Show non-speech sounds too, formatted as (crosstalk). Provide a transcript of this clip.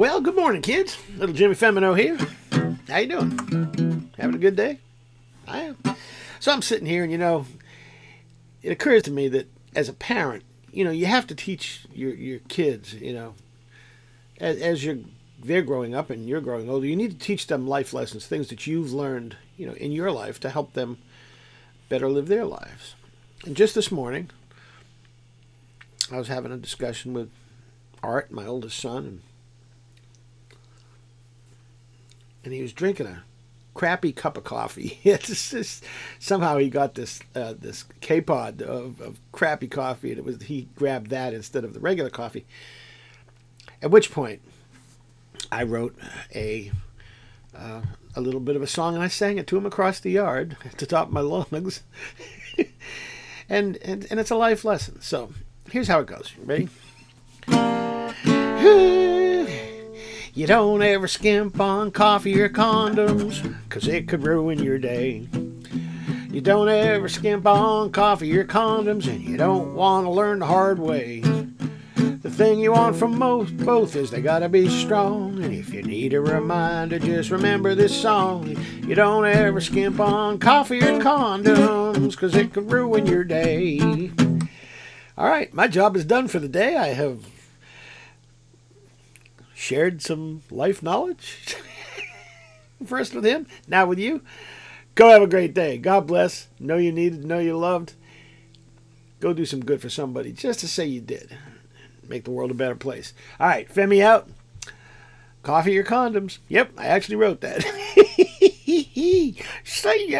Well, good morning, kids. Little Jimmy Femino here. How you doing? Having a good day? I am. So I'm sitting here, and you know, it occurs to me that as a parent, you know, you have to teach your your kids, you know, as, as you're they're growing up and you're growing older, you need to teach them life lessons, things that you've learned, you know, in your life to help them better live their lives. And just this morning, I was having a discussion with Art, my oldest son, and and he was drinking a crappy cup of coffee. (laughs) just, somehow he got this uh, this K pod of, of crappy coffee, and it was he grabbed that instead of the regular coffee. At which point, I wrote a uh, a little bit of a song, and I sang it to him across the yard (laughs) at the top of my lungs. (laughs) and, and and it's a life lesson. So here's how it goes. Ready? You don't ever skimp on coffee or condoms, cause it could ruin your day. You don't ever skimp on coffee or condoms, and you don't want to learn the hard way. The thing you want from most both is they gotta be strong. And if you need a reminder, just remember this song. You don't ever skimp on coffee or condoms, cause it could ruin your day. All right, my job is done for the day. I have shared some life knowledge (laughs) first with him, now with you. Go have a great day. God bless. Know you needed, know you loved. Go do some good for somebody just to say you did. Make the world a better place. All right, Femi out. Coffee or condoms. Yep, I actually wrote that. (laughs) See ya.